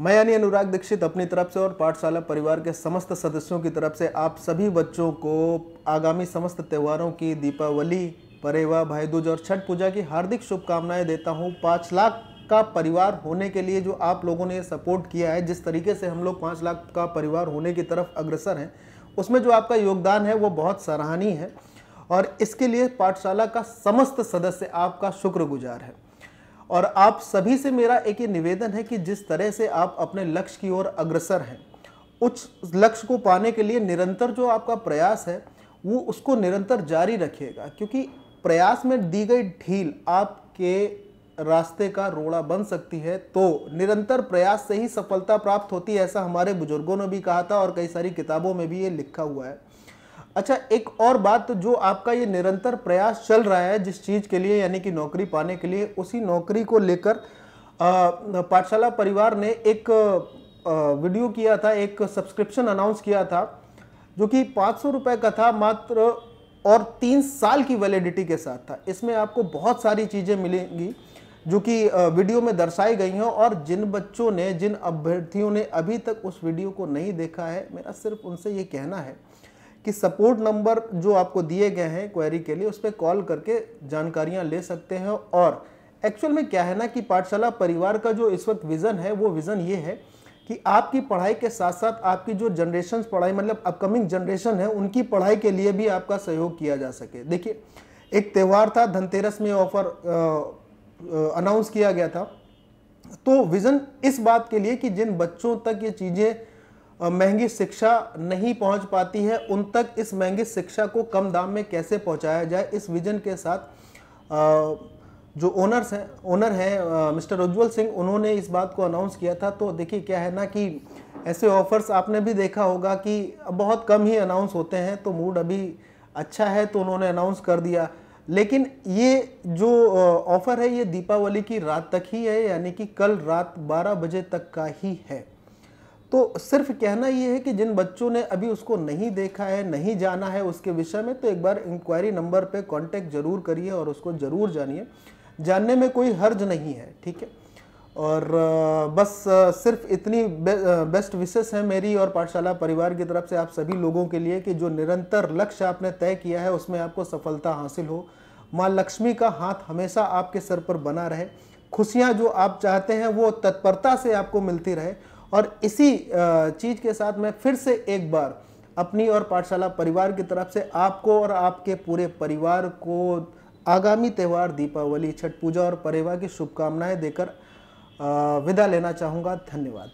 मैं यानी अनुराग दीक्षित अपनी तरफ़ से और पाठशाला परिवार के समस्त सदस्यों की तरफ़ से आप सभी बच्चों को आगामी समस्त त्योहारों की दीपावली, परेवा भाई दूज और छठ पूजा की हार्दिक शुभकामनाएँ देता हूँ। पाँच लाख का परिवार होने के लिए जो आप लोगों ने सपोर्ट किया है, जिस तरीके से हम लोग पाँच लाख का परिवार होने की तरफ़ अग्रसर हैं, उसमें जो आपका योगदान है वो बहुत सराहनीय है और इसके लिए पाठशाला का समस्त सदस्य आपका शुक्रगुजार है। और आप सभी से मेरा एक ही निवेदन है कि जिस तरह से आप अपने लक्ष्य की ओर अग्रसर हैं, उच्च लक्ष्य को पाने के लिए निरंतर जो आपका प्रयास है, वो उसको निरंतर जारी रखिएगा। क्योंकि प्रयास में दी गई ढील आपके रास्ते का रोड़ा बन सकती है तो निरंतर प्रयास से ही सफलता प्राप्त होती है, ऐसा हमारे बुज़ुर्गों ने भी कहा था और कई सारी किताबों में भी ये लिखा हुआ है। अच्छा एक और बात, जो आपका ये निरंतर प्रयास चल रहा है जिस चीज़ के लिए, यानी कि नौकरी पाने के लिए, उसी नौकरी को लेकर पाठशाला परिवार ने एक वीडियो किया था, एक सब्सक्रिप्शन अनाउंस किया था, जो कि पाँच सौ रुपये का था, मात्र और तीन साल की वैलिडिटी के साथ था। इसमें आपको बहुत सारी चीज़ें मिलेंगी, जो कि वीडियो में दर्शाई गई हैं, और जिन बच्चों ने, जिन अभ्यर्थियों ने अभी तक उस वीडियो को नहीं देखा है, मेरा सिर्फ़ उनसे ये कहना है कि सपोर्ट नंबर जो आपको दिए गए हैं क्वेरी के लिए उस पर कॉल करके जानकारियाँ ले सकते हैं और एक्चुअल में क्या है ना कि पाठशाला परिवार का जो इस वक्त विज़न है, वो विज़न ये है कि आपकी पढ़ाई के साथ साथ आपकी जो जनरेशन पढ़ाई मतलब अपकमिंग जनरेशन है, उनकी पढ़ाई के लिए भी आपका सहयोग किया जा सके। देखिए, एक त्यौहार था, धनतेरस में ऑफ़र अनाउंस किया गया था। तो विज़न इस बात के लिए कि जिन बच्चों तक ये चीज़ें महँगी शिक्षा नहीं पहुँच पाती है, उन तक इस महँगी शिक्षा को कम दाम में कैसे पहुँचाया जाए? इस विजन के साथ जो ओनर्स हैं ओनर हैं मिस्टर उज्जवल सिंह, उन्होंने इस बात को अनाउंस किया था। तो देखिए, क्या है ना कि ऐसे ऑफर्स आपने भी देखा होगा कि बहुत कम ही अनाउंस होते हैं तो मूड अभी अच्छा है तो उन्होंने अनाउंस कर दिया। लेकिन ये जो ऑफ़र है, ये दीपावली की रात तक ही है, यानी कि कल रात 12 बजे तक का ही है। तो सिर्फ़ कहना ये है कि जिन बच्चों ने अभी उसको नहीं देखा है नहीं जाना है उसके विषय में तो एक बार इंक्वायरी नंबर पे कांटेक्ट ज़रूर करिए और उसको ज़रूर जानिए। जानने में कोई हर्ज नहीं है ठीक है? और बस सिर्फ़ इतनी बे, बेस्ट विशेष है मेरी और पाठशाला परिवार की तरफ़ से आप सभी लोगों के लिए कि जो निरंतर लक्ष्य आपने तय किया है उसमें आपको सफलता हासिल हो। माँ लक्ष्मी का हाथ हमेशा आपके सर पर बना रहे। खुशियाँ जो आप चाहते हैं वो तत्परता से आपको मिलती रहे। और इसी चीज़ के साथ मैं फिर से एक बार अपनी और पाठशाला परिवार की तरफ़ से आपको और आपके पूरे परिवार को आगामी त्यौहार, दीपावली, छठ पूजा और परेवा की शुभकामनाएँ देकर विदा लेना चाहूँगा। धन्यवाद।